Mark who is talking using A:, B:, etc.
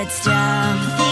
A: it's tough.